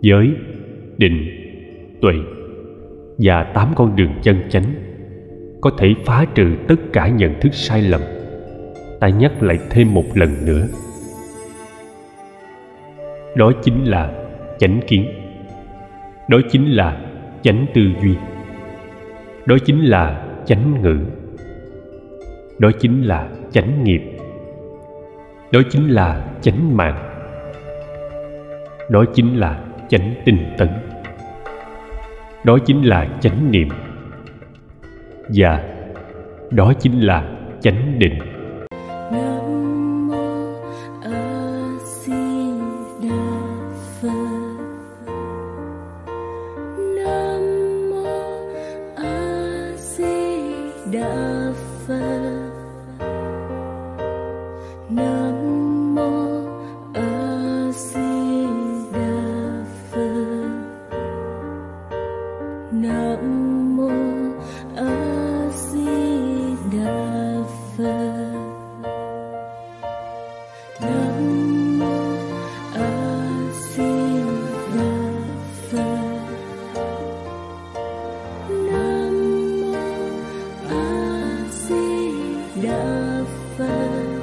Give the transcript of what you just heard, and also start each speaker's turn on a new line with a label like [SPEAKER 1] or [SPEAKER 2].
[SPEAKER 1] giới, định, tuệ và tám con đường chân chánh có thể phá trừ tất cả nhận thức sai lầm. Ta nhắc lại thêm một lần nữa. Đó chính là chánh kiến. Đó chính là chánh tư duy. Đó chính là chánh ngữ. Đó chính là chánh nghiệp. Đó chính là chánh mạng. Đó chính là chánh tinh tấn. Đó chính là chánh niệm. Và đó chính là chánh định.
[SPEAKER 2] Nam Là